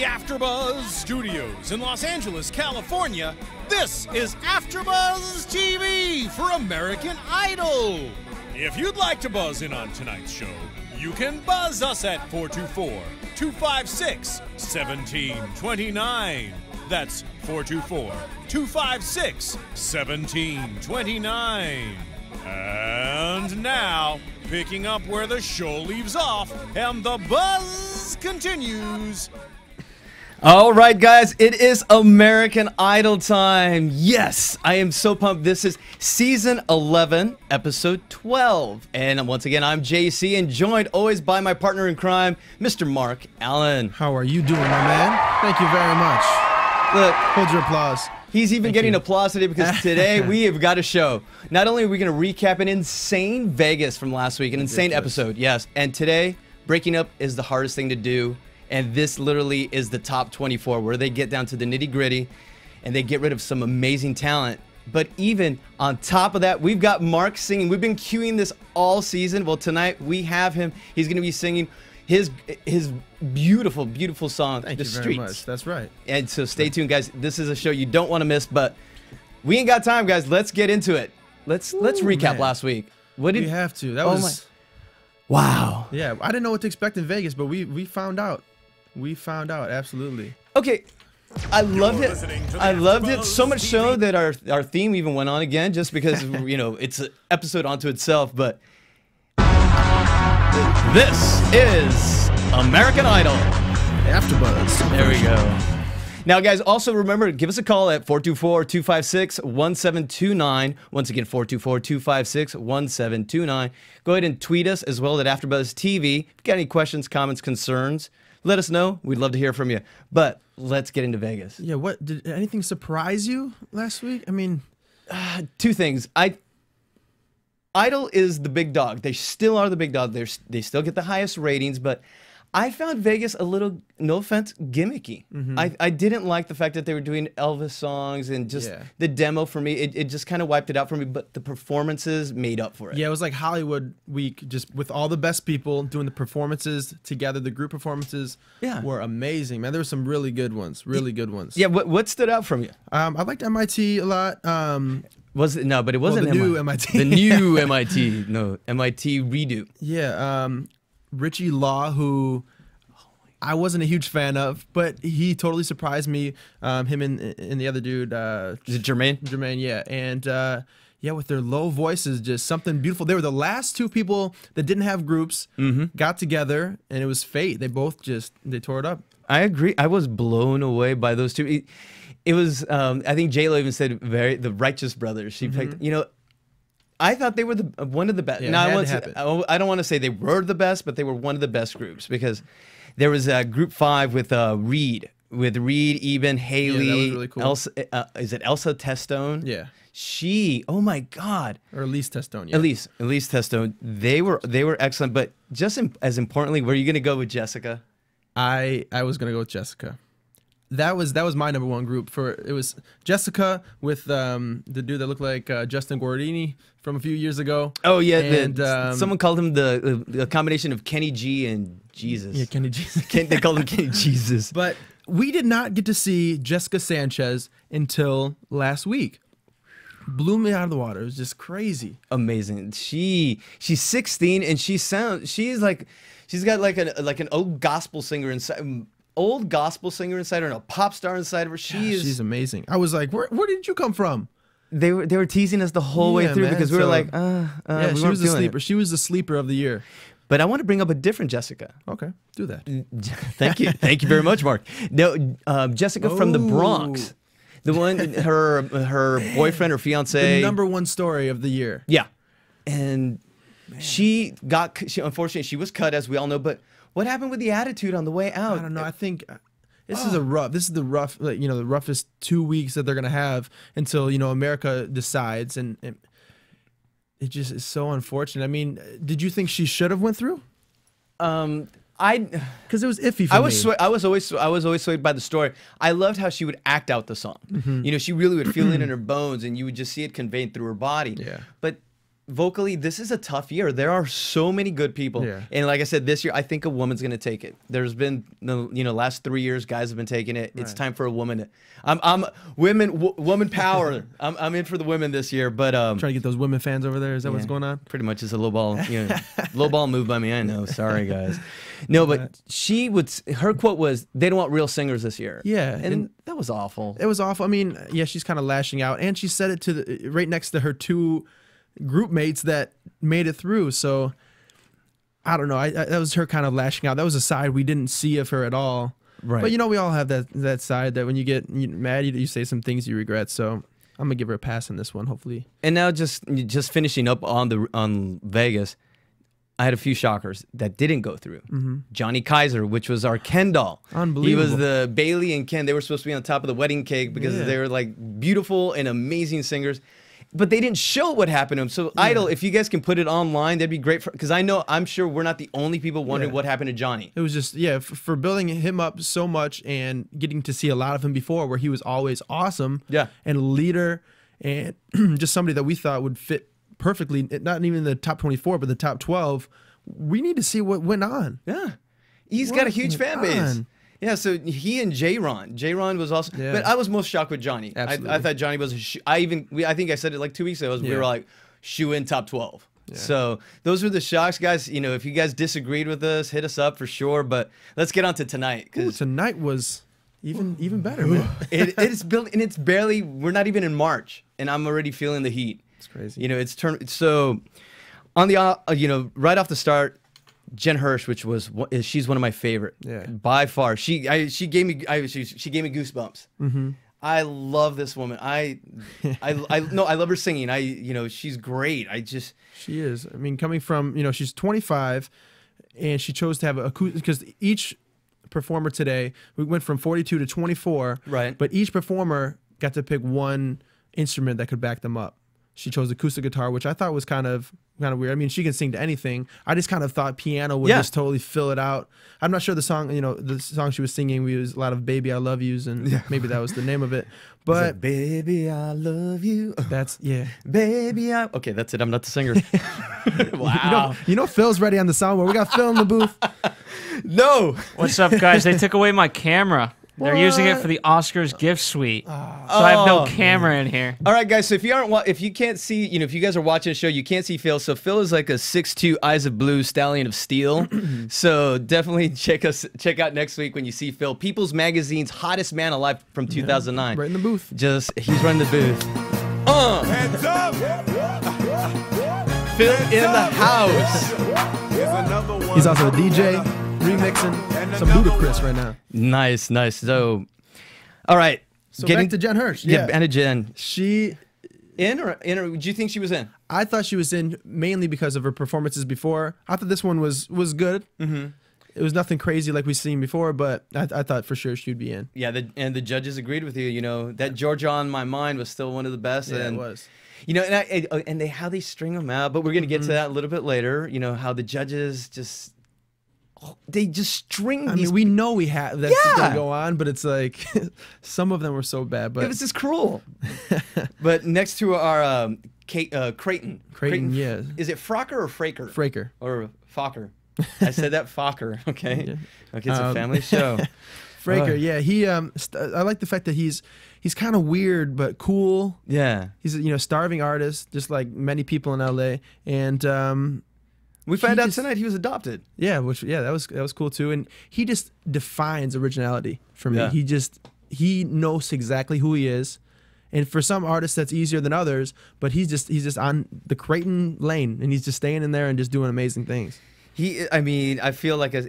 the AfterBuzz Studios in Los Angeles, California, this is AfterBuzz TV for American Idol. If you'd like to buzz in on tonight's show, you can buzz us at 424-256-1729. That's 424-256-1729. And now, picking up where the show leaves off, and the buzz continues. All right, guys, it is American Idol time. Yes, I am so pumped. This is season 11, episode 12. And once again, I'm JC and joined always by my partner in crime, Mr. Mark Alan. How are you doing, my man? Thank you very much. Look, Hold your applause. he's even getting you. applause today because today we have got a show. Not only are we going to recap an insane Vegas from last week, an insane episode, yes. And today, breaking up is the hardest thing to do. And this literally is the top 24 where they get down to the nitty gritty and they get rid of some amazing talent. But even on top of that, we've got Mark singing. We've been queuing this all season. Well, tonight we have him. He's going to be singing his his beautiful, beautiful song, Thank "The you very much. That's right. And so stay tuned, guys. This is a show you don't want to miss. But we ain't got time, guys. Let's get into it. Let's let's recap man. last week. What did We have to. That Oh was Wow. yeah. I didn't know what to expect in Vegas, but we we found out. We found out absolutely. Okay. I loved it. listening to I loved it so AfterBuzz much so that our our theme even went on again, just because you know it's an episode onto itself. But this is American Idol. AfterBuzz. There we go. Now, guys, also remember, give us a call at 424 256 1729. Once again, 424 256 1729. Go ahead and tweet us as well at AfterBuzz TV. If you got any questions, comments, concerns, let us know. We'd love to hear from you. But let's get into Vegas. Yeah. What did anything surprise you last week? I mean, Two things. I. Idol is the big dog. They still are the big dog. They're, they still get the highest ratings, but I found Vegas a little, no offense, gimmicky. I, I didn't like the fact that they were doing Elvis songs and just Yeah. the demo for me. It, it just kind of wiped it out for me, but the performances made up for it. yeah, it was like Hollywood week, just with all the best people doing the performances together. The group performances Yeah. were amazing, man. There were some really good ones. Really good ones. Yeah, what, what stood out from you? Um, I liked MIT a lot. Um, Was it no? But it wasn't the new MI- MIT. The new MIT. No, MIT redo. Yeah, um, Richie Law, who I wasn't a huge fan of, but he totally surprised me. Um, him and, and the other dude, uh, Is it Jermaine? Jermaine, yeah, and uh, yeah, with their low voices, just something beautiful. They were the last two people that didn't have groups, got together, and it was fate. They both just they tore it up. I agree. I was blown away by those two. It, it was, um, I think J Lo even said, very the Righteous Brothers. She picked, you know, I thought they were the uh, one of the best. Yeah, now I, want to to. I don't want to say they were the best, but they were one of the best groups because there was uh, Group Five with uh, Reed, with Reed, Eben, Haley. really cool. Elsa, uh, is it Elsa Testone? Yeah, She. Oh my God. or least Testone. Yeah. Elise, Elise Testone. They were they were excellent, but just im- as importantly, were you going to go with Jessica? I I was gonna go with Jessica. That was that was my number one group for it was Jessica with um the dude that looked like uh, Justin Guarini from a few years ago. Oh yeah, the- um, someone called him the, the combination of Kenny G and Jesus. Yeah, Kenny G. Ken, they called him Kenny Jesus. But we did not get to see Jessica Sanchez until last week. Blew me out of the water. It was just crazy. Amazing. She she's 16 and she sounds she's like she's got like an like an old gospel singer inside old gospel singer inside her and a pop star inside of her. She is She's amazing. I was like, where, where did you come from? They were they were teasing us the whole way through man, because we were like, uh, uh yeah, we she was the feeling it. sleeper. She was the sleeper of the year. But I want to bring up a different Jessica. Okay, do that. Thank you. Thank you very much, Mark. No, um, Jessica from the Bronx. Oh. The one, her her boyfriend or fiance. The number one story of the year. Yeah, and she got. She unfortunately she was cut, as we all know. But what happened with the attitude on the way out? I don't know. I think uh, this Oh. is a rough. This is the rough. Like, you know, the roughest two weeks that they're gonna have until you know America decides. And, and it just is so unfortunate. I mean, did you think she should have went through? Um, I Because it was iffy. For I was I was always I was always swayed by the story. I loved how she would act out the song. Mm-hmm. You know, she really would feel it in her bones, and you would just see it conveyed through her body. Yeah. But vocally, this is a tough year. There are so many good people, Yeah. and like I said, this year I think a woman's gonna take it. There's been the you know last three years guys have been taking it. It's Right. time for a woman. To, I'm I'm women w- woman power. I'm I'm in for the women this year, but um. trying to get those women fans over there. Is that what's going on? Pretty much it's a low ball, you know, low ball move by me. I know. Sorry, guys. No, but she would. Her quote was, "They don't want real singers this year." Yeah, and, and- that was awful. It was awful. I mean, yeah, she's kind of lashing out, and she said it to the right next to her two group mates that made it through. So I don't know. I, I that was her kind of lashing out. That was a side we didn't see of her at all. Right. But you know, we all have that that side that when you get mad, you, you say some things you regret. So I'm gonna give her a pass on this one. Hopefully, and now, just just finishing up on the on Vegas, I had a few shockers that didn't go through. Mm-hmm. Johnny Keyser, which was our Ken doll. unbelievable. He was the Bailey and Ken. They were supposed to be on top of the wedding cake because Yeah. they were like beautiful and amazing singers. But they didn't show what happened to him. So, Idol, if you guys can put it online, that'd be great. Because I know, I'm sure we're not the only people wondering Yeah. what happened to Johnny. it was just yeah for building him up so much and getting to see a lot of him before, where he was always awesome. Yeah. and a leader and just somebody that we thought would fit perfectly, not even the top 24, but the top 12. We need to see what went on. Yeah. He's got a huge fan base. on? Yeah, so he and J Ron. J Ron was also, Yeah. but I was most shocked with Johnny. I, I thought Johnny was, I even, we, I think I said it like two weeks ago. We Yeah. were like, shoe in top 12. So those were the shocks, guys. You know, if you guys disagreed with us, hit us up for sure. But let's get on to tonight Ooh, because tonight was even even better. It, it's built and it's barely, we're not even in March, and I'm already feeling the heat. It's crazy. You know, it's turned so on the uh, you know right off the start, Jen Hirsh, which was she's one of my favorite, Yeah. by far. She I, she gave me I, she, she gave me goosebumps. Mm-hmm. I love this woman. I I I no I love her singing. I you know she's great. I just She is. I mean, coming from you know she's 25, and she chose to have a because each performer today we went from 42 to 24. Right. But each performer got to pick one instrument that could back them up. She chose acoustic guitar, which I thought was kind of kind of weird. I mean, she can sing to anything. I just kind of thought piano would Yeah. just totally fill it out. I'm not sure the song, you know, the song she was singing we was a lot of "Baby I Love Yous" and maybe that was the name of it. But baby I love you, that's yeah. baby I okay that's it. I'm not the singer. wow. You know, you know, Phil's ready on the soundboard. We got Phil in the booth. no. What's up, guys? They took away my camera. They're using it for the Oscars gift suite. So I have no Oh. camera in here. All right, guys. So if you aren't, wa- if you can't see, you know, if you guys are watching the show, you can't see Phil. So Phil is like a six-two, eyes of blue stallion of steel. so definitely check us, check out next week when you see Phil. People's Magazine's hottest man alive from 2009. Right in the booth. Just he's running the booth. Uh, Heads up! Phil in the house. Here's another one. He's also a DJ, remixing some ludicrous right now. Nice, nice. So, all right. So Getting back to Jen Hirsh. Yeah, Yeah, Anna Jen. she. In or in or? Do you think she was in? I thought she was in mainly because of her performances before. I thought this one was was good. Mm-hmm. It was nothing crazy like we've seen before, but I, I thought for sure she'd be in. Yeah, the, and the judges agreed with you. You know that Georgia on my mind was still one of the best. Yeah, it and, was. You know, and, I, and- uh, they how they string them out, but we're gonna get to that a little bit later. You know how the judges just they just string I these. mean, we know we have that's Yeah. gonna go on, but it's like some of them were so bad. But it was just cruel. but next to our um, Kate, uh, Creighton, Creighton, yeah. is it Frocker or Fraker? Fraker. or Fokker. I said that Fokker. Okay, Yeah. okay, it's a Um, family show. Fraker, Oh. yeah, he um, st- I like the fact that he's he's kind of weird but cool. yeah, He's a you know starving artist, just like many people in LA, and um, we found out just- tonight he was adopted. Yeah, which yeah, that was that was cool too. And he just defines originality for me. Yeah. He just he knows exactly who he is. And for some artists that's easier than others, but he's just he's just on the Creighton lane and he's just staying in there and just doing amazing things. He, I mean, I feel like a,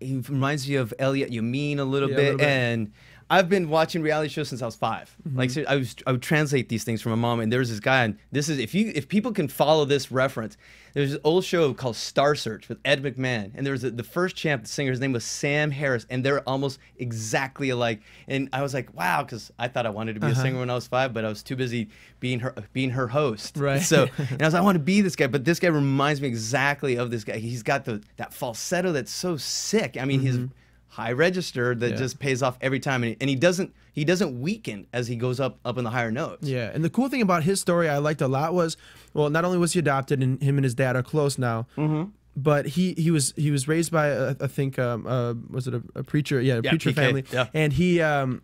he reminds me of Elliott Yamin a little Yeah, a bit, little bit. and I've been watching reality shows since I was 5 Mm-hmm. Like, so I was, I would translate these things from my mom, and there's this guy, and this is if you, if people can follow this reference, there's an old show called Star Search with Ed McMahon, and there was a, the first champ, the singer's name was Sam Harris, and they're almost exactly alike. And I was like, wow, because I thought I wanted to be Uh-huh. a singer when I was five, but I was too busy being her, being her host. Right. So, and I was, like, I want to be this guy, but this guy reminds me exactly of this guy. He's got the that falsetto that's so sick. I mean, he's high register that. Yeah. just pays off every time, and he, and he doesn't he doesn't weaken as he goes up up in the higher notes. Yeah, and the cool thing about his story I liked a lot was, well, not only was he adopted and him and his dad are close now, Mm-hmm. but he he was he was raised by uh, I think um, uh, was it a, a preacher? Yeah, a Yeah, preacher PK, family. yeah. And he um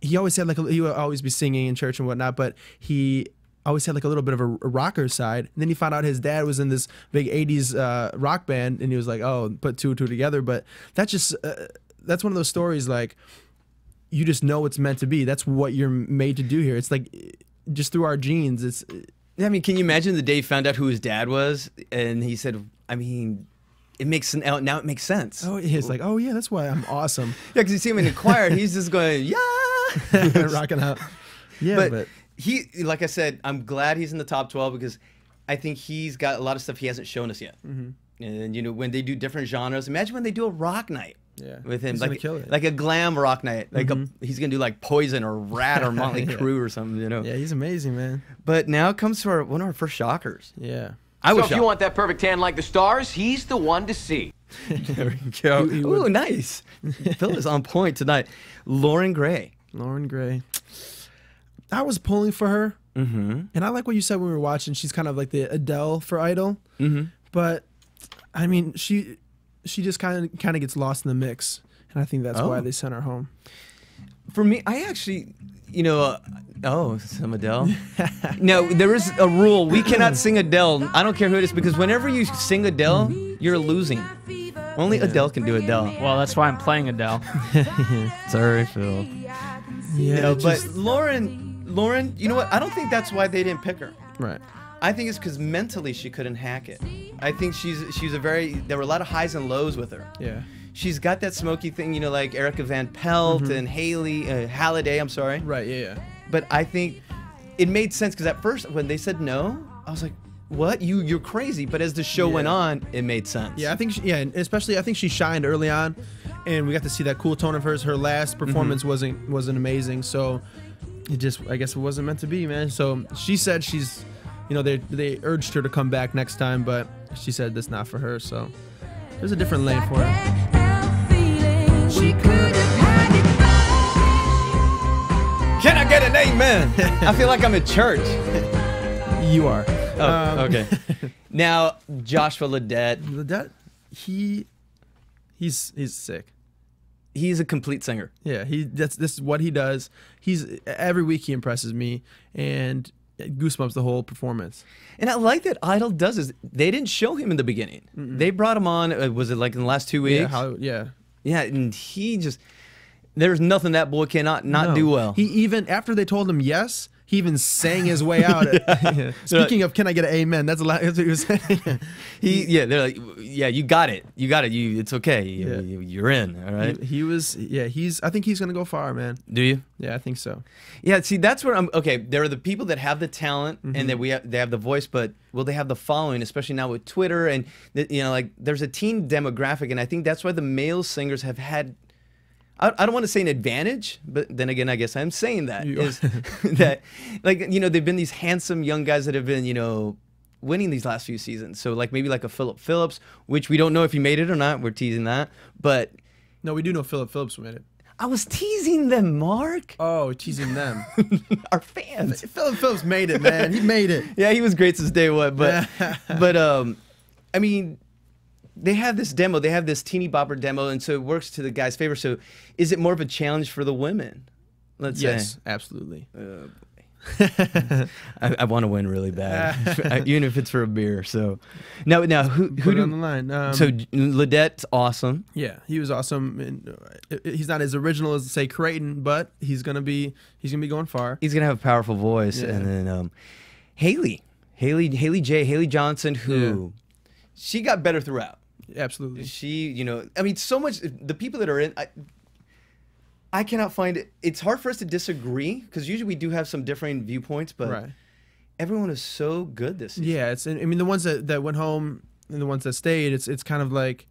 he always had like a, he would always be singing in church and whatnot, but he always had like a little bit of a, rocker side. And then he found out his dad was in this big '80s uh, rock band, and he was like, oh, put two and two together. But that's just uh, that's one of those stories like you just know it's meant to be. That's what you're made to do here. It's like just through our genes. It's I mean, can you imagine the day he found out who his dad was, and he said, I mean. It makes now now it makes sense. oh, it's like oh yeah, that's why I'm awesome, Yeah, because you see him in the choir, he's just going, yeah. rocking out. Yeah, but, but, he, like I said, I'm glad he's in the top 12 because I think he's got a lot of stuff he hasn't shown us yet. Mm-hmm. And you know, when they do different genres, imagine when they do a rock night. Yeah. with him, He's like kill it. Mm-hmm. like a glam rock night, like a, he's gonna do like Poison or Ratt or Motley Yeah. Crue or something, you know. yeah, he's amazing, man. But now it comes to our one of our first shockers. Yeah. I So was if you want that perfect tan like the stars, he's the one to see. there we go. He- he Ooh, would- nice. Phil is on point tonight. Lauren Gray. Lauren Gray. I was pulling for her, mm-hmm. and I like what you said when we were watching. She's kind of like the Adele for Idol, mm-hmm. but I mean, she she just kind of kind of gets lost in the mix, and I think that's why Oh. they sent her home. For me, I actually, you know, uh, oh, some Adele. no, there is a rule. We cannot sing Adele. I don't care who it is because whenever you sing Adele, you're losing. Only Adele can do Adele. Well, that's why I'm playing Adele. Sorry, Phil. Yeah, You know, but just- Lauren, Lauren, you know what? I don't think that's why they didn't pick her. right. I think it's because mentally she couldn't hack it. I think she's she's a very there were a lot of highs and lows with her. Yeah. She's got that smoky thing, you know, like Erika Van Pelt and Haley uh, Hallie Day. I'm sorry, Right. Yeah. Yeah. but I think it made sense because at first when they said no, I was like, "What? You you're crazy." But as the show went on, it made sense. Yeah, I think she, yeah, and especially I think she shined early on, and we got to see that cool tone of hers. Her last performance wasn't wasn't amazing, so it just I guess it wasn't meant to be, man. So she said she's, you know, they they urged her to come back next time, but she said that's not for her. So there's a different lane for her. Can I get an amen? I feel like I'm at church. You are. Oh, Um, okay. now Joshua Ledet, That he, he's he's sick. He's a complete singer. Yeah, he that's this is what he does. He's every week he impresses me, and goosebumps the whole performance. And I like that Idol does is they didn't show him in the beginning. They brought him on. Uh, was it like in the last two weeks? Yeah, how, yeah. Yeah, and he just there's nothing that boy cannot not No. do well. He even after they told him yes, he even sang his way out. Speaking of, can I get an amen? That's a lot. That's what he was saying. he yeah, they're like yeah, you got it. You got it. You it's okay. You, Yeah. you, you're in, all right? he, he was. Yeah, he's. I think he's gonna go far, man. do you? Yeah, I think so. Yeah, see that's where I'm okay, there are the people that have the talent and mm-hmm. that we have, they have the voice, but will they have the following, especially now with Twitter and you know like there's a teen demographic and I think that's why the male singers have had I, I don't want to say an advantage, but then again, I guess I'm saying that You- is that, like you know, they've been these handsome young guys that have been, you know, winning these last few seasons. So like maybe like a Philip Phillips, which we don't know if he made it or not. We're teasing that, but No, we do know Philip Phillips made it. I was teasing them, Mark, Oh, teasing them. our fans. Philip Phillips made it, man. He made it. Yeah, he was great since day one, but but um, I mean, they have this demo, they have this teeny bopper demo, and so it works to the guy's favor. So, is it more of a challenge for the women? Let's Yes, say. absolutely. I, I want to win really bad, even if it's for a beer. So, now now who who Put it do on the line. Um, so Ledet's awesome. Yeah, he was awesome. And uh, he's not as original as say Creighton, but he's gonna be he's gonna be going far. He's gonna have a powerful voice, Yeah. and then um, Haley, Haley, Haley J, Haley Johnson, who she got better throughout. Absolutely. she you know i mean so much the people that are in I, I cannot find it. It's hard for us to disagree because usually we do have some differing viewpoints, but Right. everyone is so good this season. Yeah, it's. I mean, the ones that, that went home and the ones that stayed, it's it's kind of like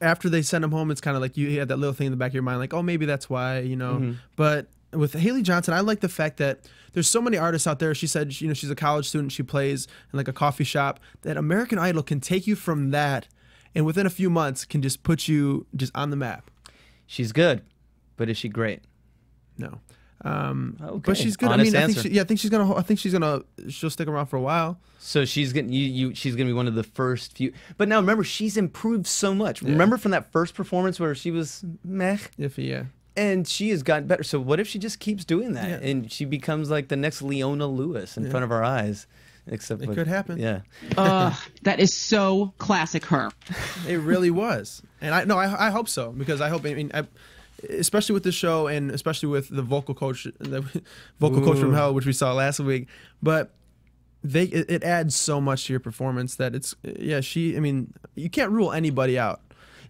after they send them home, it's kind of like you had that little thing in the back of your mind, like, oh, maybe that's why, you know. Mm-hmm. But with Haley Johnson, I like the fact that there's so many artists out there. She said, you know, she's a college student. She plays in like a coffee shop. That American Idol can take you from that, and within a few months, can just put you just on the map. She's good, but is she great? No. Um, Okay, but she's good. I honest mean, I think she, yeah, I think she's gonna. I think she's gonna. She'll stick around for a while. So she's gonna you, you she's gonna be one of the first few. But now remember, she's improved so much. Remember from that first performance where she was meh, If yeah. And she has gotten better. So what if she just keeps doing that Yeah. and she becomes like the next Leona Lewis in front of our eyes? Except It with- could happen. Yeah. Ugh, that is so classic her. It really was, and I no, I, I hope so because I hope. I mean, I, especially with the show and especially with the vocal coach, the vocal coach from Hell, which we saw last week. But they it, it adds so much to your performance that it's yeah. She, I mean, you can't rule anybody out.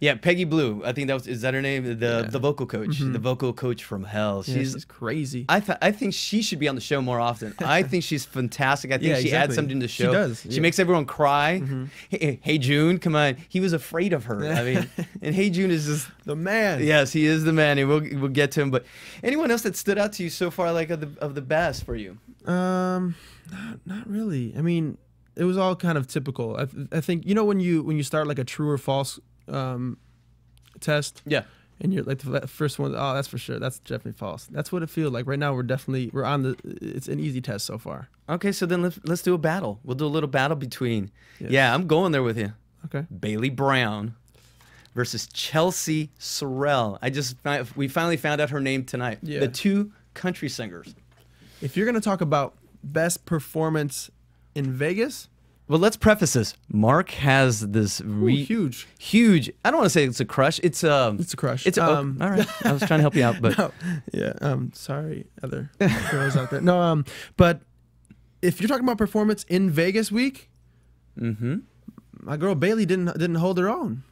Yeah, Peggy Blue. I think that was is that her name? The Yeah. the vocal coach, the vocal coach from Hell. Yeah, She's she's crazy. I th- I think she should be on the show more often. I think she's fantastic. I think Yeah, she exactly. adds something to the show. She does, She. Mm-hmm. makes everyone cry. Hey, hey June, come on. He was afraid of her. I mean, and Hey June is just the man. yes, he is the man, and we'll we'll get to him. But anyone else that stood out to you so far, like of the of the best for you? Um, not, not really. I mean, it was all kind of typical. I, I think you know when you when you start like a true or false um test. Yeah. And you're like the first one. Oh, that's for sure. That's definitely false. That's what it feels like right now. We're definitely we're on the. It's an easy test so far. Okay, so then let's let's do a battle. We'll do a little battle between. Yes. Yeah, I'm going there with you. Okay. Bailey Brown versus Chelsea Sorrell. I just we finally found out her name tonight. Yeah. The two country singers. If you're gonna talk about best performance in Vegas, Well, let's preface this. Mark has this ooh, huge. huge. I don't want to say it's a crush. It's um. It's a crush. It's a, oh, Um, all right. I was trying to help you out, but No, yeah. Um, sorry, other girls out there. No, um, but if you're talking about performance in Vegas week, mm-hmm. my girl Bailey didn't didn't hold her own.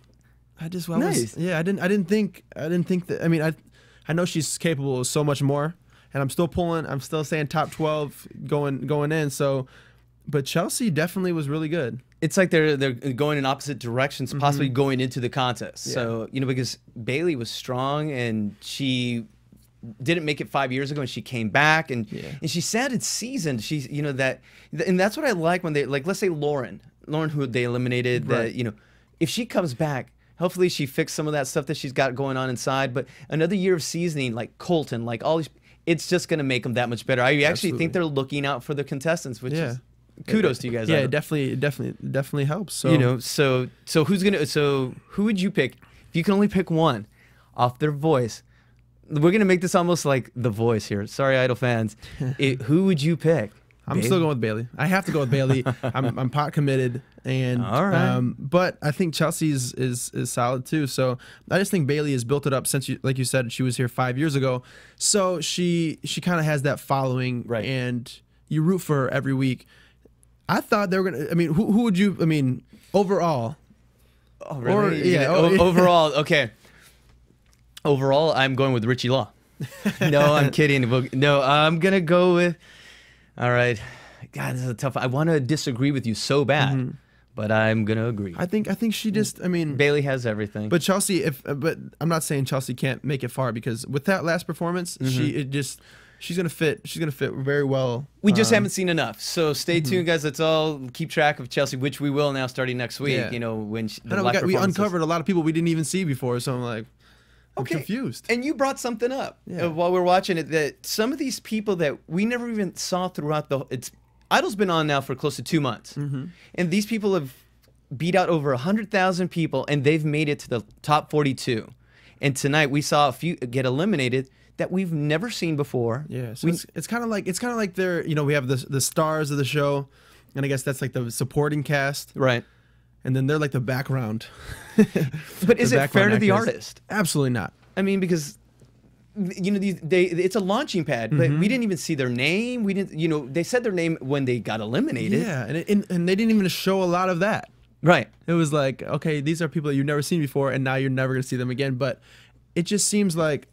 I just I was- yeah, I didn't I didn't think I didn't think that. I mean, I I know she's capable of so much more, and I'm still pulling. I'm still saying top twelve going going in. So, but Chelsea definitely was really good. it's like they're they're going in opposite directions, mm-hmm. possibly going into the contest. So you know because Bailey was strong and she didn't make it five years ago and she came back and Yeah. and she sounded seasoned. She's you know that and that's what I like when they like let's say Lauren Lauren who they eliminated Right. that you know if she comes back. Hopefully she fixed some of that stuff that she's got going on inside. But another year of seasoning, like Colton, like all these, it's just gonna make them that much better. I actually Absolutely. think they're looking out for the contestants, which Yeah. is kudos to you guys. Yeah, it definitely definitely definitely helps. So you know so so who's gonna so who would you pick if you can only pick one off their voice we're gonna make this almost like the voice here sorry idol fans it, who would you pick I'm Babe? still going with Bailey. I have to go with Bailey. I'm, I'm pot committed, and All right. um, but I think Chelsea's is is solid too. So I just think Bailey has built it up since you, like you said, she was here five years ago. So she she kind of has that following, Right. And you root for her every week. I thought they were gonna. I mean, who who would you? I mean, overall, oh, or- really? yeah, O- oh, overall okay overall i'm going with richie law no i'm kidding no i'm gonna go with all right god this is a tough i want to disagree with you so bad but i'm gonna agree Mm-hmm. I think I think she just. I mean, bailey has everything But Chelsea, if uh, but I'm not saying Chelsea can't make it far because with that last performance, she it just she's gonna fit. She's gonna fit very well. We just um, haven't seen enough. So stay tuned, guys. Let's all keep track of Chelsea, which we will now starting next week. Yeah. You know, when she, the know we, got, we uncovered a lot of people we didn't even see before, so I'm like, I'm Okay. confused. And you brought something up Yeah. uh, while we are watching it that some of these people that we never even saw throughout the it's Idol's been on now for close to two months, Mm-hmm. and these people have beat out over hundred thousand people, and they've made it to the top forty-two. And tonight we saw a few get eliminated that we've never seen before. Yeah, so We- it's, it's kind of like it's kind of like they're you know we have the the stars of the show, and I guess that's like the supporting cast, right. and then they're like the background. But is it fair to the artist? Absolutely not. I mean, because you know these they it's a launching pad, but Mm-hmm. we didn't even see their name. We didn't, you know, they said their name when they got eliminated. Yeah, and, it, and and they didn't even show a lot of that. Right. It was like, okay, these are people that you've never seen before, and now you're never gonna see them again. But it just seems like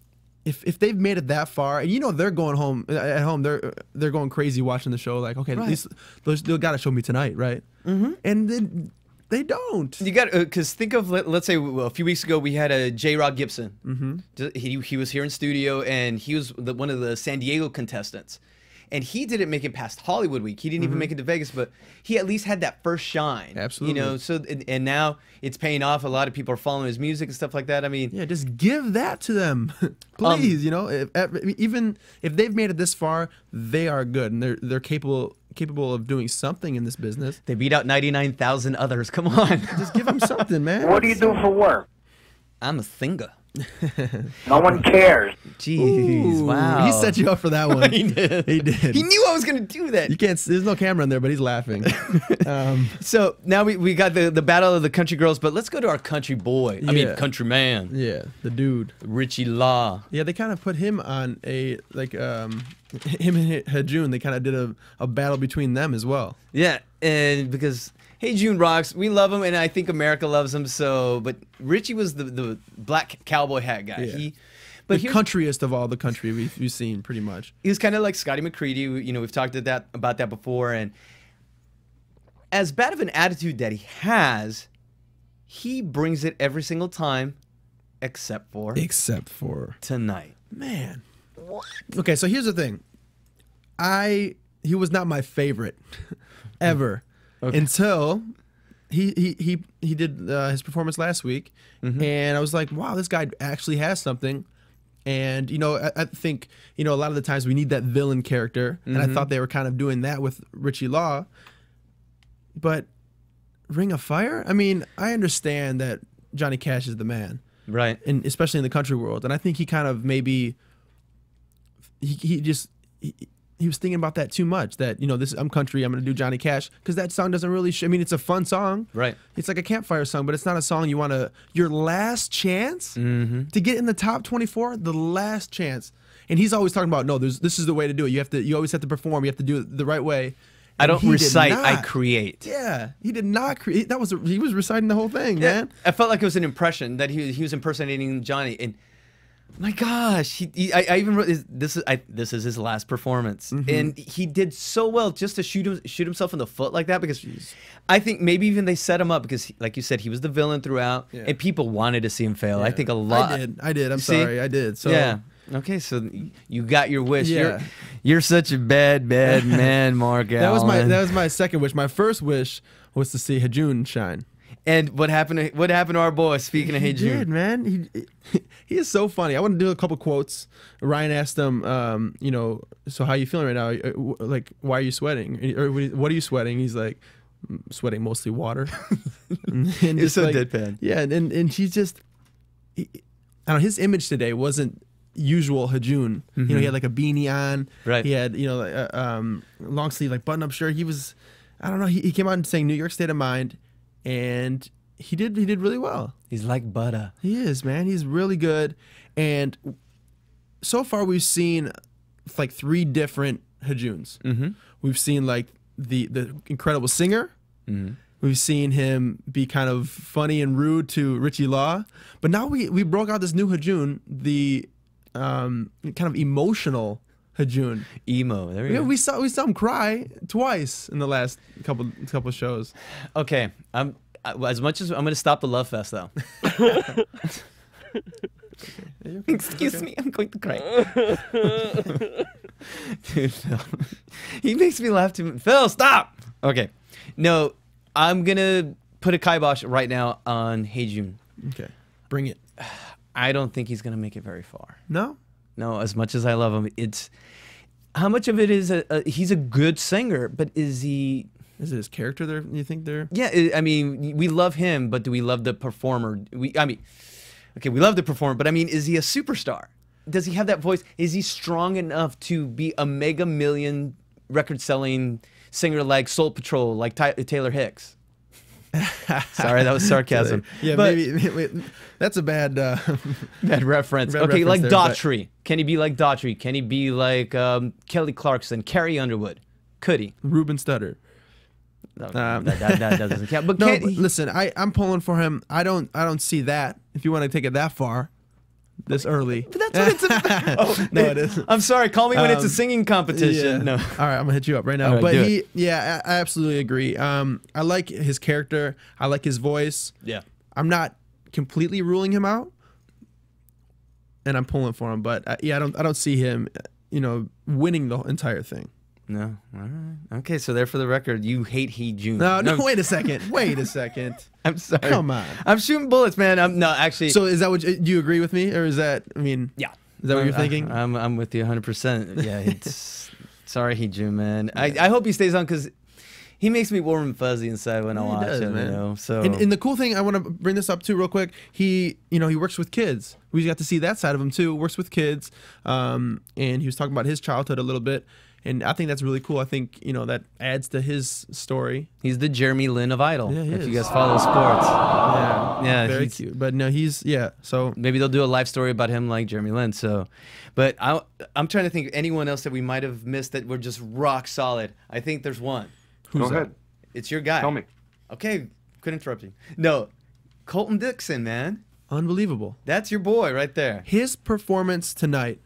if if they've made it that far, and you know they're going home at home, they're they're going crazy watching the show. Like, okay, at Right. least those they got to show me tonight, right? Mm-hmm. And then they don't. You got because think of let, let's say well, a few weeks ago we had a Jayrah Gibson. Mm-hmm. He he was here in studio and he was the, one of the San Diego contestants, and he didn't make it past Hollywood Week. He didn't even mm-hmm. make it to Vegas, but he at least had that first shine. Absolutely. You know, so and, and now it's paying off. A lot of people are following his music and stuff like that. I mean, Yeah, just give that to them, please. Um, you know, if, if- even if they've made it this far, they are good and they're they're capable capable of doing something in this business. they beat out ninety nine thousand others. Come on, Just give them something, man. What do you do for work? I'm a singer. No one cares. Jeez, Ooh, wow. He set you up for that one. he did. He did. He knew I was gonna do that. You can't. There's no camera in there, but he's laughing. um, So now we, we got the, the battle of the country girls, but let's go to our country boy. I mean, country man, yeah, the dude. Richie Law. Yeah, they kind of put him on a like um, him and Heejun. They kind of did a, a battle between them as well. Yeah, and because Heejun rocks, we love him, and I think America loves him. So, but Richie was the, the black cowboy hat guy. Yeah. He, but the countryest of all the country we've, we've seen, pretty much. he was kind of like Scotty McCreery. You know, we've talked about that about that before, and as bad of an attitude that he has, he brings it every single time, except for Except for tonight. man. what? Okay, so here's the thing. I he was not my favorite ever until he he he he did uh, his performance last week, and I was like, wow, this guy actually has something. And you know, I, I think you know a lot of the times we need that villain character, and I thought they were kind of doing that with Richie Law. But Ring of Fire, I mean, I understand that Johnny Cash is the man, Right. and especially in the country world. And I think he kind of maybe he, he just he, he was thinking about that too much. That you know, this I'm country. I'm gonna do Johnny Cash because that song doesn't really. Sh- I mean, it's a fun song, Right. It's like a campfire song, but it's not a song you want to. Your last chance Mm-hmm. to get in the top 24, the last chance. And he's always talking about no. There's this is the way to do it. You have to. You always have to perform. You have to do it the right way. I don't recite, I create. Yeah, he did not create. That was a, he was reciting the whole thing, man. I felt like it was an impression that he he was impersonating Johnny, and my gosh, he, he I, I even wrote this. This is I, this is his last performance, Mm-hmm. and he did so well just to shoot him shoot himself in the foot like that because I think maybe even they set him up because, he- like you said, he was the villain throughout, Yeah. and people wanted to see him fail. I think a lot. I did. I did. I'm See? sorry. I did. So yeah. Okay, so you got your wish. Yeah. You're, you're such a bad, bad man, Mark that was my that was my second wish. My first wish was to see Heejun shine. And what happened? To, what happened to our boy? Speaking of Hey he Jude, did, man. He he is so funny. I want to do a couple quotes. Ryan asked him, um, you know, so how you feeling right now? Uh, Like, why are you sweating? Or what are you- what are you sweating? He's like, "Mm, sweating mostly water. and You're so like- deadpan. Yeah, and and, and he's just, he, I don't know. His image today wasn't usual Heejun. You know, he had like a beanie on. Mm-hmm. Right. He had you know like, uh, um, long sleeve like button up shirt. He was, I don't know. He, he came out and saying New York State of Mind, and he did he did really well. he's like butter. He is, man. He's really good. And so far, we've seen like three different Heejuns. Mm-hmm. We've seen like the the incredible singer. We've seen him be kind of funny and rude to Richie Law. But now we we broke out this new Heejun, the um, kind of emotional Heejun. Emo. There we Yeah, go. we saw we saw him cry twice in the last couple couple shows. Okay, I'm I- as much as I'm gonna stop the love fest though. Excuse me, I'm going to cry. Dude, Phil, he makes me laugh too. much. Phil, stop. Okay, no, I'm gonna put a kibosh right now on Heejun. Okay, bring it. I don't think he's gonna make it very far. No, No, as much as I love him, it's how much of it is a, a he's a good singer, but is he? is it his character? There, you think there? Yeah, I I mean, we love him, but do we love the performer? We, I mean, okay, we love the performer, but I mean, is he a superstar? Does he have that voice? Is he strong enough to be a mega million record-selling singer like Soul Patrol, like Ty- Taylor Hicks? Sorry, that was sarcasm. Yeah, But- maybe wait, that's a bad. Uh, Bad reference. Bad okay, reference like there, but- Can he be like Daughtry? Can he be like um, Kelly Clarkson, Carrie Underwood? Could he? Ruben Studdard. No, Um, that, that, that doesn't count. But No, but listen, I I'm pulling for him. I don't I don't see that. If you want to take it that far, this early. But that's what it's about. oh, No, it isn't. I'm sorry. Call me when it's a Um, singing competition. Yeah. No. All right, I'm gonna hit you up right now. All right, but he, it. yeah, I, I absolutely agree. Um, I like his character. I like his voice. Yeah. I'm not completely ruling him out, and I'm pulling for him. But uh, yeah, I don't, I don't see him, uh, you know, winning the entire thing. No. All right. Okay. So there for the record, you hate Heejun. No, no, wait a second. Wait a second. I'm sorry. Come on. I'm shooting bullets, man. I'm no actually. So is that what you, do you agree with me, or is that? I mean, yeah. Is that what you're I- thinking? I'm I'm with you 100. percent Yeah. It's sorry, Heejun, man. I, I hope he stays on because he makes me warm and fuzzy inside when I He watch does, him. man. You know. So And, and the cool thing, I want to bring this up too, real quick. He, you know, he works with kids. We got to see that side of him too. Works with kids, um, and he was talking about his childhood a little bit, and I think that's really cool. I think you know that adds to his story. he's the Jeremy Lin of Idol. Yeah, he if is. you guys follow sports. Yeah, Yeah, very he's- cute. But no, he's yeah. So maybe they'll do a life story about him like Jeremy Lin. So, but I, I'm trying to think of anyone else that we might have missed that were just rock solid. I think there's one. who's Go that? ahead. It's your guy. Tell me. Okay, could interrupt you. No, Colton Dixon, man, Unbelievable. that's your boy right there. His performance tonight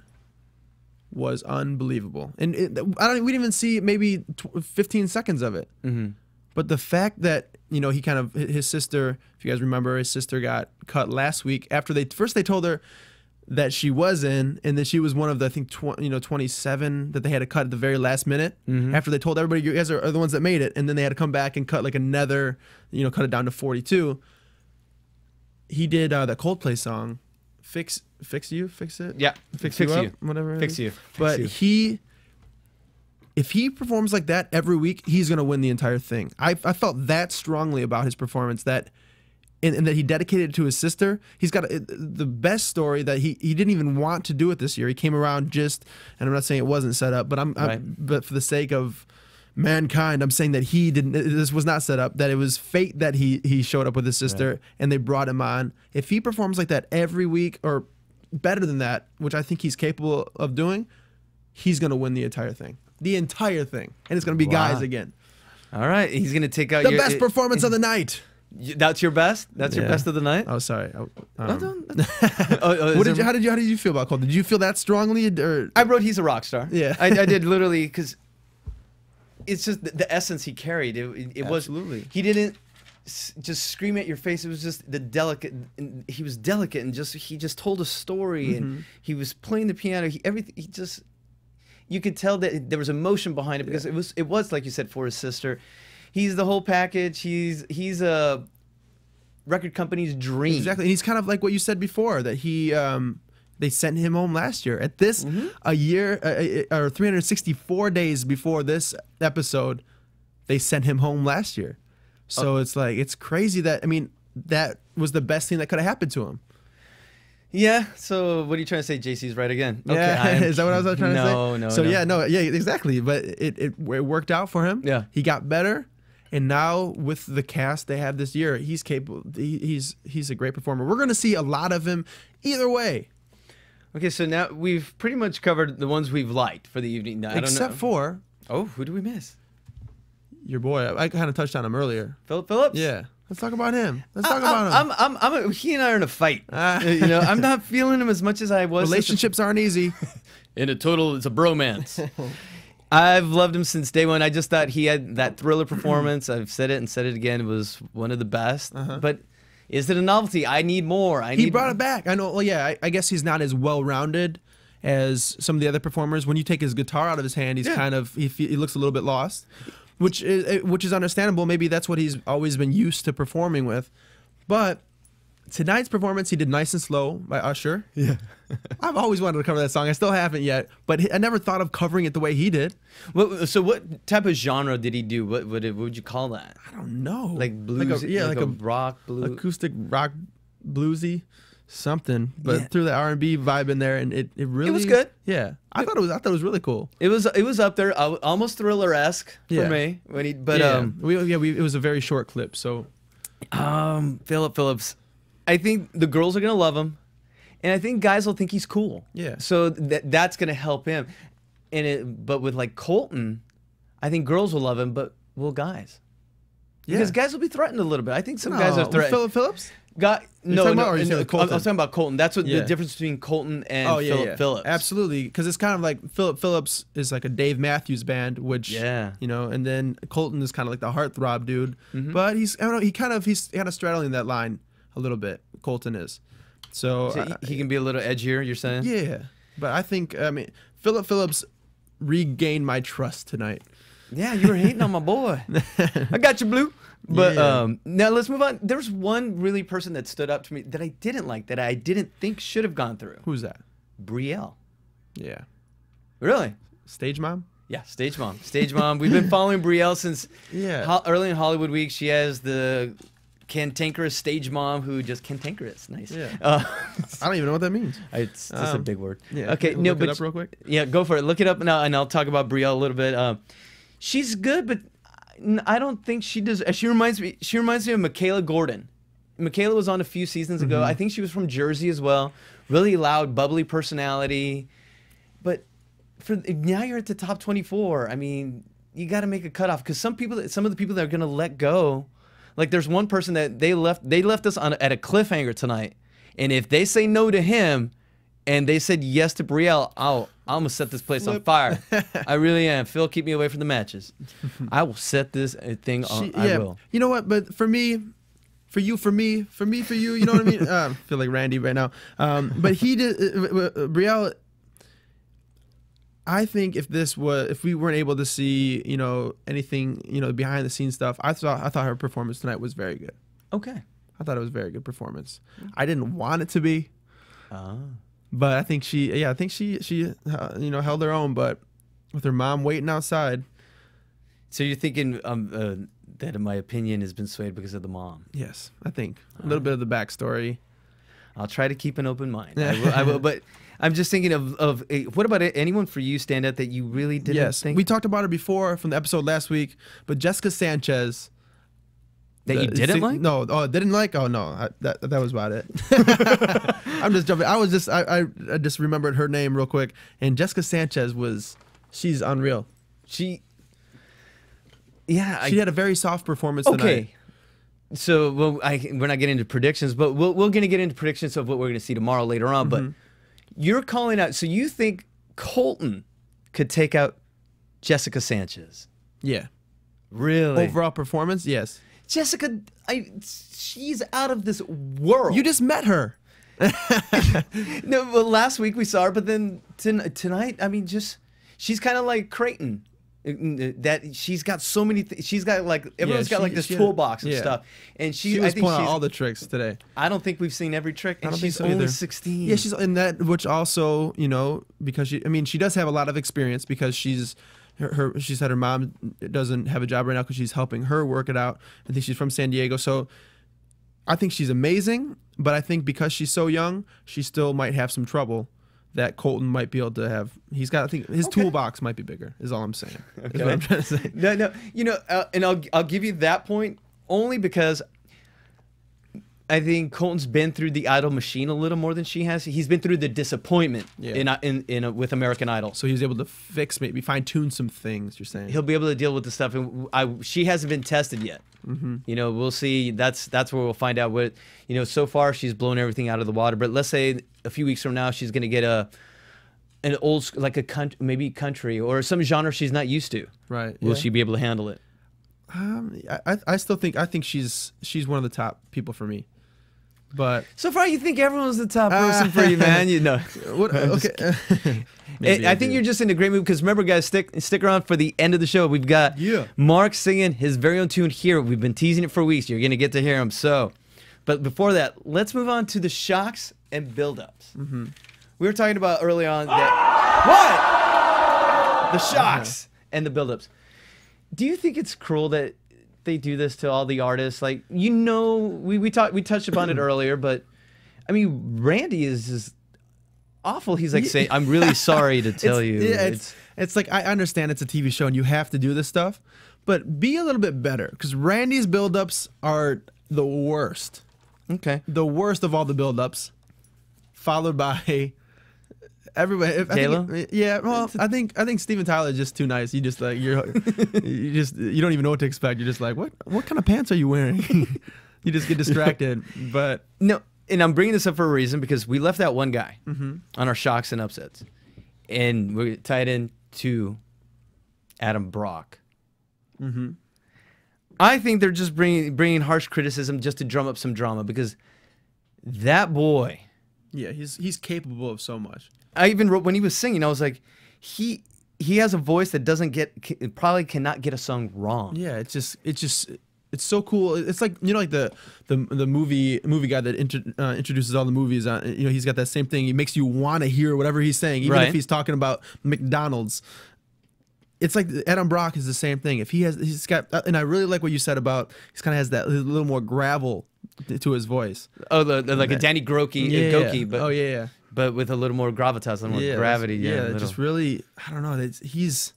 was unbelievable, and it, I don't. We didn't even see maybe tw- 15 seconds of it. Mhm. But the fact that you know he kind of his sister, if you guys remember, his sister got cut last week after they first they told her that she was in, and that she was one of the I think tw- you know 27 that they had to cut at the very last minute. After they told everybody you guys are, are the ones that made it, and then they had to come back and cut like another, you know, cut it down to 42. He did uh, that Coldplay song, "Fix Fix You," "Fix It," Yeah, "Fix, Fix You," You. Up, whatever. Fix. You. Fix But You. he if he performs like that every week, he's going to win the entire thing. I, I felt that strongly about his performance that, and, and that he dedicated it to his sister. He's got a, the best story that he, he didn't even want to do it this year. He came around just, and I'm not saying it wasn't set up, but I'm, I'm but for the sake of mankind, I'm saying that he didn't. This was not set up. That it was fate that he he showed up with his sister and they brought him on. If he performs like that every week or better than that, which I think he's capable of doing, he's going to win the entire thing. The entire thing. And it's going to be Wow. guys again. All right, he's gonna take out The your, best performance of the night. That's your best. That's your best of the night. Oh, sorry. Um, oh, oh, what did you, how did you how did you feel about Cole? Did you feel that strongly or I wrote he's a rock star. Yeah. I, I did literally because it's just the, the essence he carried. It, it, it was Absolutely. He didn't s- just scream at your face. It was just the delicate. and He was delicate and just he just told a story Mm-hmm. and he was playing the piano. He everything. He just you could tell that there was emotion behind it because it was it was like you said for his sister. He's the whole package. He's he's a record company's dream. Exactly. And he's kind of like what you said before that he um they sent him home last year. At this Mm-hmm. a year uh, uh, or 364 days before this episode, they sent him home last year. So Oh. it's like it's crazy that I mean that was the best thing that could have happened to him. Yeah. So what are you trying to say? JC's right again. yeah, I'm is that what I was trying to say? No, no. So no. yeah, no, yeah, exactly. But it, it it worked out for him. Yeah. he got better, and now with the cast they have this year, he's capable. He, he's he's a great performer. We're gonna see a lot of him either way, Okay, so now we've pretty much covered the ones we've liked for the evening. I don't except know. for oh, who do we miss? your boy. I, I kind of touched on him earlier. Philip Phillips. Yeah, let's talk about him. Let's talk I, about him. I'm, I'm, I'm, I'm, he and I are in a fight. Ah. you know, I'm not feeling him as much as I was. Relationships aren't easy. in a total, it's a bromance. I've loved him since day one. I just thought he had that thriller performance. I've said it and said it again. It was one of the best. But is it a novelty? I need more. I he need. brought it back. I know. Well, yeah, I, I guess he's not as well rounded as some of the other performers. When you take his guitar out of his hand, he's Yeah. kind of he, he looks a little bit lost, which is eh, which is understandable. Maybe that's what he's always been used to performing with. But tonight's performance, he did "Nice and Slow" by Usher. Yeah, I've always wanted to cover that song. I still haven't yet, but I never thought of covering it the way he did. What, so what type of genre did he do? What would it, what would you call that? I don't know, Like blues? like a, yeah, like, a, rock blues. acoustic rock, bluesy, something. But Yeah. threw the R and B vibe in there, and it, it really it was good. Yeah, I thought it was. I thought it was really cool. It was it was up there, uh, almost thriller esque for Yeah. me when he. But yeah, um, we, yeah, we, it was a very short clip, so um, Philip Phillips, I think the girls are gonna love him, and I think guys will think he's cool. Yeah. So that that's gonna help him, and it. But with like Colton, I think girls will love him, but will guys? yeah. Because guys will be threatened a little bit. I think some guys are threatened. Philip Phillips. Got no, no, about no, saying I- was talking about Colton. That's what Yeah. the difference between Colton and oh yeah, Philip yeah. Phillips. Absolutely, because it's kind of like Philip Phillips is like a Dave Matthews band, which Yeah. you know, and then Colton is kind of like the heartthrob dude, Mm-hmm. but he's I don't know, he kind of he's kind of straddling that line a little bit. Colton is, so, So he, he can be a little edgier. You're saying? yeah, but I think I mean Philip Phillips regained my trust tonight. Yeah, you were hating on my boy. I got you, Blue. But Yeah. um, now let's move on. There was one really person that stood up to me that I didn't like, that I didn't think should have gone through. Who's that? Brielle. Yeah, Really? stage mom. Yeah, stage mom. Stage mom. We've been following Brielle since Yeah. ho- early in Hollywood Week. She has the cantankerous stage mom who just cantankerous. Nice. Yeah. Uh, I don't even know what that means. it's just a Um, big word. yeah, Okay. look No, it but up real quick. Yeah, go for it. Look it up now, and I'll talk about Brielle a little bit. Um, she's good, but I don't think she does. She reminds me. She reminds me of Michaela Gordon. Michaela was on a few seasons ago. Mm-hmm. I think she was from Jersey as well. Really loud, bubbly personality. But for now, you're at the top 24. I mean, you got to make a cutoff because some people, some of the people that are gonna let go, like there's one person that they left. They left us on at a cliffhanger tonight, and if they say no to him, and they said yes to Brielle, I'll I'm gonna set this place on fire. I really am. Phil, keep me away from the matches. I will set this uh, thing on. She- I will. You know what? But for me, for you, for me, for me, for you, you know what I mean? uh, I feel like Randy right now. Um, but he did, uh, uh, uh, Brielle, I think if this was, if we weren't able to see, you know, anything, you know, behind the scenes stuff, I thought, I thought her performance tonight was very good. Okay. I thought it was a very good performance. I didn't want it to be, Ah. but I think she, yeah, I think she, she, uh, you know, held her own. But with her mom waiting outside, So you're thinking um, uh, that my opinion has been swayed because of the mom. yes, I think a little bit of the backstory. I'll try to keep an open mind. I will, I will, but I'm just thinking of, of eh, what about it- anyone for you stand out that you really didn't yes, think we talked about her before from the episode last week, but Jessica Sanchez. that you didn't sing- like? No, oh, didn't like. Oh no, I, that that was about it. I'm just jumping. I was just I, I I just remembered her name real quick, and Jessica Sanchez was she's unreal. She. Yeah, She I, had a very soft performance tonight. okay. So well, I, we're not getting into predictions, but we'll, we're going to get into predictions of what we're going to see tomorrow later on. But Mm-hmm. You're calling out. So you think Colton could take out Jessica Sanchez? Yeah. Really? Overall performance, yes. Jessica, I, she's out of this world. You just met her. no, well, last week we saw her, but then ton- tonight, I mean, just she's kind of like Creighton. That she's got so many. Th- she's got like everyone's got like this she had- toolbox yeah. stuff, and she. She I was think pulling out all the tricks today. I don't think we've seen every trick, I and don't she's think so only either. sixteen. Yeah, she's in that, which also, you know, because she, I mean, she does have a lot of experience because she's, her, her she said her mom doesn't have a job right now because she's helping her work it out. I think she's from San Diego, so I think she's amazing. But I think because she's so young, she still might have some trouble that Colton might be able to have. He's got, I think, his toolbox might be bigger. Is all I'm saying. What I'm trying to say. no, no. You know, uh, and I'll I'll give you that point only because I think Colton's been through the idol machine a little more than she has. He's been through the disappointment Yeah. in in in uh with American Idol. So he was able to fix, maybe fine tune some things. You're saying. he'll be able to deal with the stuff. And I, she hasn't been tested yet. Mm-hmm. You know, we'll see. That's that's where we'll find out what. You know, so far she's blown everything out of the water. But let's say a few weeks from now she's going to get a an old like a country, maybe country or some genre she's not used to. Right, Will yeah. she be able to handle it? Um, I, I- I still think I think she's she's one of the top people for me. But So far, you think everyone's the top person for you, man. You know. what? Okay. Maybe I, I think you're just in a great mood because remember, guys, stick stick around for the end of the show. We've got Yeah. Mark singing his very own tune here. We've been teasing it for weeks. You're gonna get to hear him. So, but before that, let's move on to the shocks and buildups. Mm-hmm. We were talking about early on that what the shocks and the buildups. Do you think it's cruel that they do this to all the artists? Like you know, we we talked we touched upon it earlier, but I mean, Randy is just awful. He's like saying, "I'm really sorry to tell It's- you." Yeah, it's, it's like I understand it's a TV show and you have to do this stuff, but be a little bit better because Randy's buildups are the worst, okay. the worst of all the buildups, followed by everybody. If, I think- yeah, well, I think I think Steven Tyler is just too nice. You just like you're, you just you don't even know what to expect. You're just like, what what kind of pants are you wearing? You just get distracted. but No, and I'm bringing this up for a reason because we left that one guy Mm-hmm. on our shocks and upsets, and we tied in to Adam Brock. Mm-hmm. I think they're just bringing bringing harsh criticism just to drum up some drama because that boy. yeah, he's he's capable of so much. I even wrote when he was singing. I was like, he he has a voice that doesn't get c- probably cannot get a song wrong. Yeah, it's just it's just it's so cool. It's like you know, like the the the movie movie guy that intro, uh, introduces all the movies. Uh, you know, he's got that same thing. He makes you want to hear whatever he's saying, even Right. if he's talking about McDonald's. It's like Adam Brock is the same thing. If he has, he's got, uh, and I really like what you said about he's kind of has that little more gravel to his voice. Oh, the, the- like a Danny Gokey, Yeah. Gokey, but oh yeah, yeah. But with a little more gravitas, a little more yeah, gravity. Yeah, yeah. just really, I don't know. He's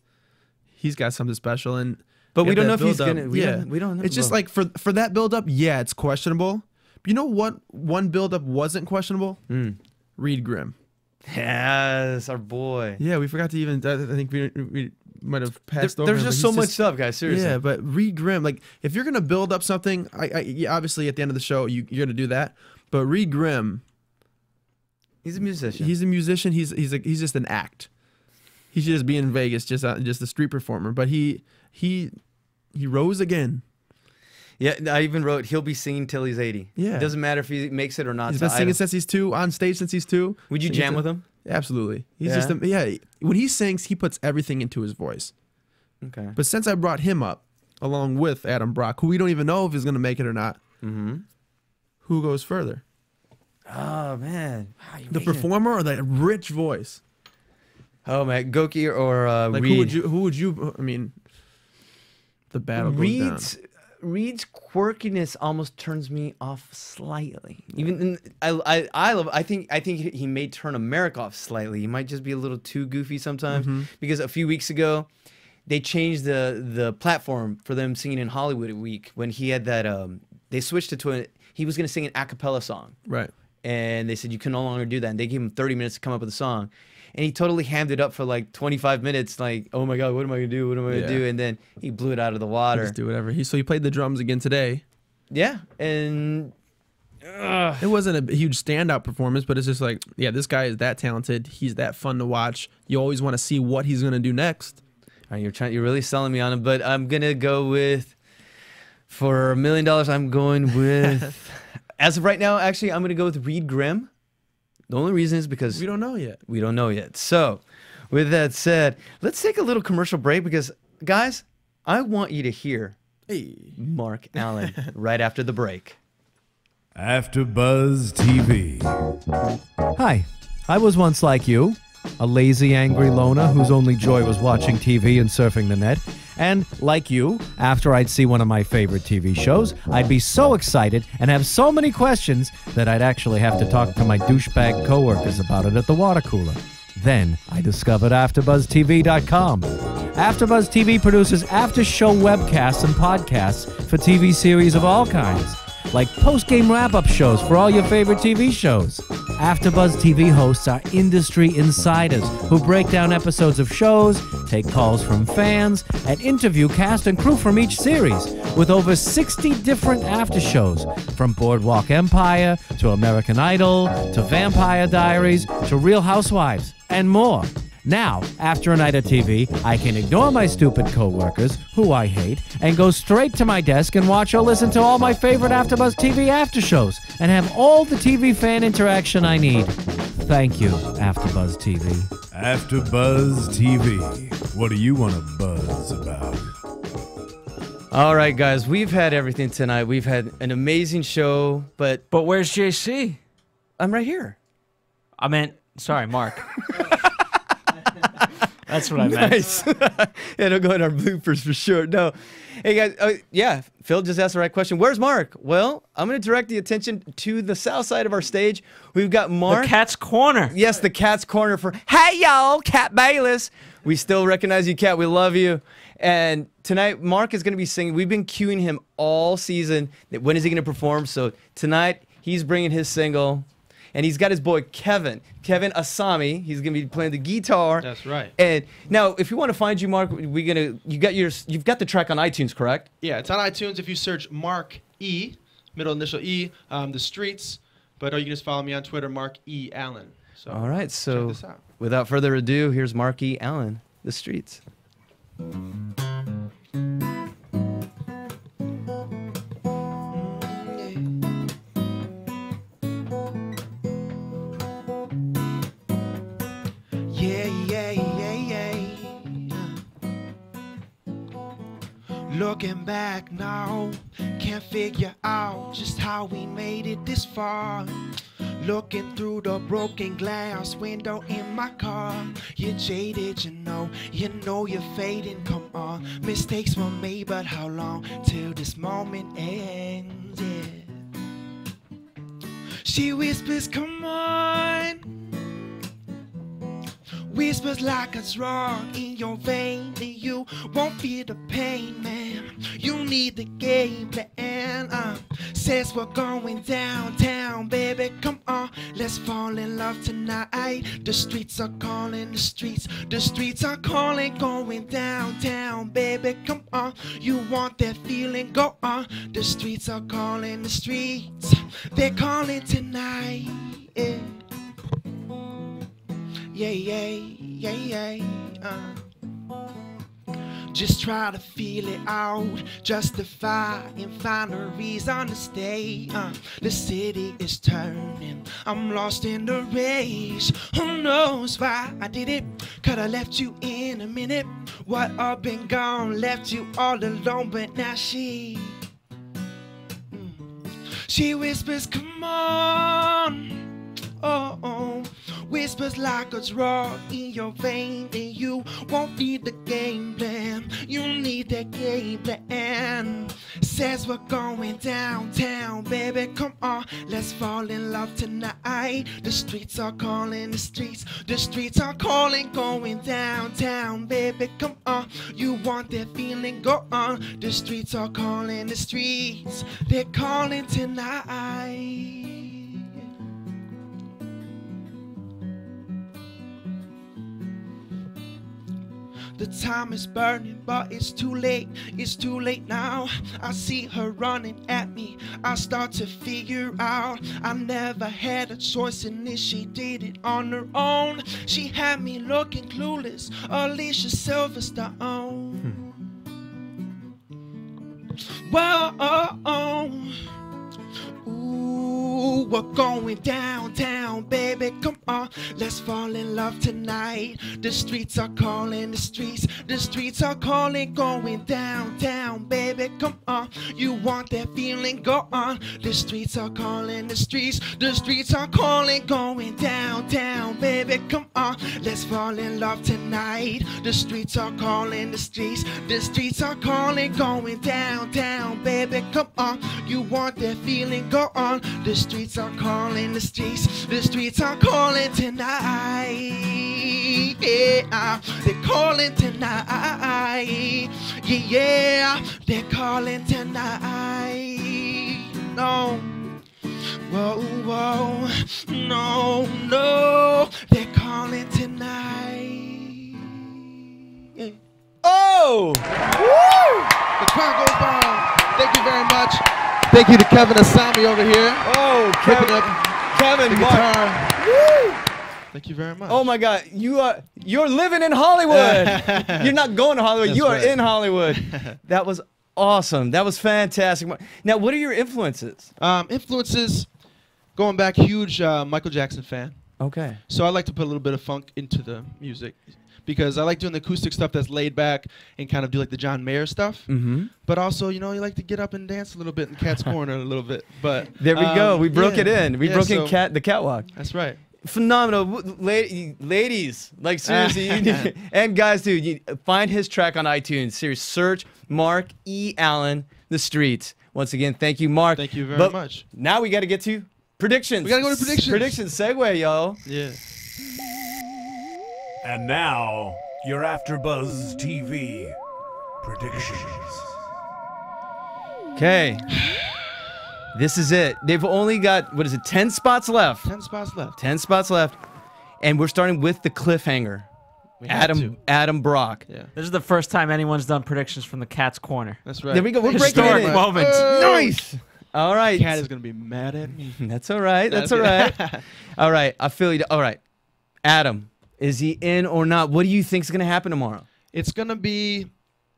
he's got something special, and But we don't know if he's build-up. gonna- we yeah, don't- we don't know. It's just Well- like for for that build up, yeah, it's questionable. But you know what? One build up wasn't questionable. Hmm. Reed Grimm. Yes, our boy. Yeah, we forgot to even. I think we we might have There- passed over. there's him, just so much stuff, guys. Seriously. Yeah, but Reed Grimm, like if you're gonna build up something, I, I yeah, obviously at the end of the show you you're gonna do that. But Reed Grimm, He's a musician. he's a musician. He's he's like he's just an act. He should just be in Vegas, just uh, just a street performer. But he he he rose again. yeah, I even wrote he'll be singing till he's 80. Yeah. It doesn't matter if he makes it or not. He's to been singing since he's two, on stage since he's two. Would you jam to- with him? Absolutely. He's Yeah? just a, yeah. When he sings, he puts everything into his voice. Okay. But since I brought him up along with Adam Brock, who we don't even know if he's gonna make it or not, Mm-hmm. who goes further? Oh man. Wow, The making it- performer or the rich voice? Oh man, Gokey or uh, Like Reed. who would you? Who would you? I mean, the battle goes down. Reed's Reed's quirkiness almost turns me off slightly. Even in, I, I I love. I think I think he- he may turn America off slightly. He might just be a little too goofy sometimes. Mm-hmm. Because a few weeks ago, they changed the the platform for them singing in Hollywood Week when he had that. Um, they switched it to a. He was going to sing an a cappella song Right. And they said you can no longer do that. And they gave him 30 minutes to come up with a song, and he totally hammed it up for like 25 minutes. Like, oh my god, what am I gonna do? What am I gonna do? And then he blew it out of the water. Just do whatever. He so he played the drums again today. Yeah, and It wasn't a huge standout performance, but it's just like, yeah, this guy is that talented. He's that fun to watch. You always want to see what he's gonna do next. All right, you're trying. You're really selling me on him, but I'm gonna go with for a million dollars. I'm going with as of right now. Actually, I'm gonna go with Reed Grimm. The only reason is because We don't know yet. we don't know yet. So, with that said, let's take a little commercial break because, guys, I want you to hear Hey. Mark Alan right after the break. After Buzz TV. Hi, I was once like you, a lazy, angry loner whose only joy was watching TV and surfing the net. And like you, after I'd see one of my favorite TV shows, I'd be so excited and have so many questions that I'd actually have to talk to my douchebag coworkers about it at the water cooler. Then I discovered AfterBuzzTV.com. AfterBuzz TV produces after-show webcasts and podcasts for TV series of all kinds like post-game wrap-up shows for all your favorite TV shows. AfterBuzz TV hosts are industry insiders who break down episodes of shows, take calls from fans, and interview cast and crew from each series with over 60 different after shows from Boardwalk Empire to American Idol to Vampire Diaries to Real Housewives and more. Now, after a night of TV, I can ignore my stupid coworkers, who I hate, and go straight to my desk and watch or listen to all my favorite AfterBuzz TV after shows, and have all the TV fan interaction I need. Thank you, AfterBuzz TV. AfterBuzz TV. What do you want to buzz about? All right, guys, we've had everything tonight. We've had an amazing show, but But where's JC? I'm right here. I meant, sorry, Mark. That's what I meant. Nice. yeah, it'll go in our bloopers for sure. No. Hey, guys. Uh, yeah, Phil just asked the right question. Where's Mark? Well, I'm going to direct the attention to the south side of our stage. We've got Mark. The Cat's Corner. Yes, the Kat's Corner for Hey y'all, Kat Bailess. We still recognize you, Cat. We love you. And tonight, Mark is going to be singing. We've been cueing him all season. When is he going to perform? So tonight, he's bringing his single, and he's got his boy Kevin, Kevin Asami. He's going to be playing the guitar. That's right. And now, if you want to find you, Mark, we're gonna you got your you've got the track on iTunes, correct? Yeah, it's on iTunes if you search Mark E. middle initial E, um, the streets. But or you can just follow me on Twitter, Mark E Alan. So All right, so without further ado, here's Mark E Alan, The Streets. Looking back now, can't figure out just how we made it this far. Looking through the broken glass window in my car. You're jaded, you know, you know you're fading. Come on, mistakes were made, but how long till this moment ends? Yeah. She whispers, Come on. Whispers like it's wrong in your vein, and you won't feel the pain, man. You need the game plan. Uh, says we're going downtown, baby. Come on, let's fall in love tonight. The streets are calling, the streets, the streets are calling, going downtown, baby. Come on, you want that feeling? Go on. The streets are calling, the streets, they're calling tonight. Yeah yeah, yeah, yeah, yeah. Uh. Just try to feel it out, justify and find a reason to stay. Uh, the city is turning, I'm lost in the race. Who knows why I did it? Could have left you in a minute. What up and gone, left you all alone, but now she. mm, She whispers, Come on. Oh, oh. Whispers like a raw in your vein, and you won't need the game plan. You need that game plan. Says we're going downtown, baby. Come on, let's fall in love tonight. The streets are calling, the streets, the streets are calling, going downtown, baby. Come on, you want that feeling? Go on. The streets are calling, the streets, they're calling tonight. The time is burning, but it's too late. It's too late now. I see her running at me. I start to figure out I never had a choice in this. She did it on her own. She had me looking clueless. Alicia Silverstone. Whoa, oh, oh. We're going downtown, baby. Come on, let's fall in love tonight. The streets are calling, the streets, the streets are calling, going downtown, baby. Come on, you want that feeling? Go on. The streets are calling, the streets, the streets are calling, going downtown, baby. Come on, let's fall in love tonight. The streets are calling, the streets, the streets are calling, going downtown, baby. Come on, you want that feeling? Go on. The streets are calling, the streets, the streets are calling tonight. Yeah, they're calling tonight. Yeah, yeah, they're calling tonight. No. Whoa, whoa, no, no, they're calling tonight. Yeah. Oh! The crowd goes on. Thank you very much. Thank you to Kevin Asami over here. Oh, Kevin, up Kevin, the Mark. guitar. Thank you very much. Oh my God, you are you're living in Hollywood. you're not going to Hollywood. That's you are right. in Hollywood. that was awesome. That was fantastic. Now, what are your influences? Um, influences, going back, huge uh, Michael Jackson fan. Okay. So I like to put a little bit of funk into the music because I like doing the acoustic stuff that's laid back and kind of do like the John Mayer stuff. Mm-hmm. But also, you know, you like to get up and dance a little bit in Cat's Corner a little bit. But There we go. um, We broke yeah. it in. We Yeah, broke in so- cat the catwalk. That's right. Phenomenal, la- ladies. Like seriously, need- and guys, dude, you find his track on iTunes. Seriously, search Mark E. Alan, The Streets. Once again, thank you, Mark. Thank you very But much. Now we got to get to predictions. We gotta go to predictions. Predictions segue, y'all. Yeah. And now, your AfterBuzz TV predictions. Okay. This is it. They've only got what is it? Ten spots left. Ten spots left. Ten spots left, and we're starting with the cliffhanger. We Adam to. Adam Brock. Yeah. This is the first time anyone's done predictions from the cat's corner. That's right. There we go. We're breaking Historic it in. moment. Nice. All right. Kat is gonna be mad at me. That's all right. That's, That's all right. all right. I feel you. All right. Adam, is he in or not? What do you think is going to happen tomorrow? It's gonna be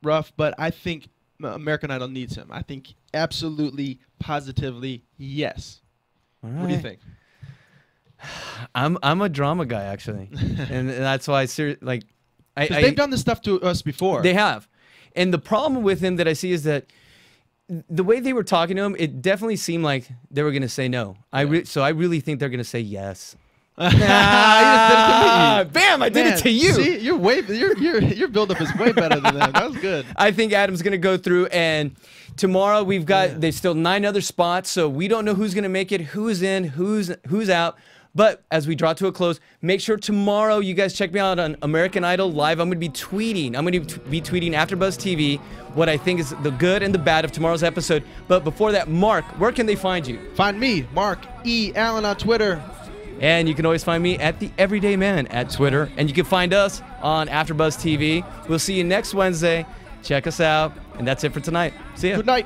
rough, but I think American Idol needs him. I think absolutely, positively, yes. All What do you think? I'm I'm a drama guy actually, and that's why I ser- like I, I they've done this stuff to us before. They have, and the problem with him that I see is that the way they were talking to him, it definitely seemed like they were going to say no. I re- so I really think they're going to say yes. Bam! I did it to you. See, you're way your your your buildup is way better than that. That was good. I think Adam's going to go through, and tomorrow we've got there's still nine other spots, so we don't know who's going to make it, who's in, who's who's out. But as we draw to a close, make sure tomorrow you guys check me out on American Idol Live. I'm going to be tweeting. I'm going to be tweeting AfterBuzz TV what I think is the good and the bad of tomorrow's episode. But before that, Mark, where can they find you? Find me, Mark E. Alan, on Twitter. And you can always find me at the Everyday Man at Twitter, and you can find us on AfterBuzz TV. We'll see you next Wednesday. Check us out, and that's it for tonight. See ya. Good night.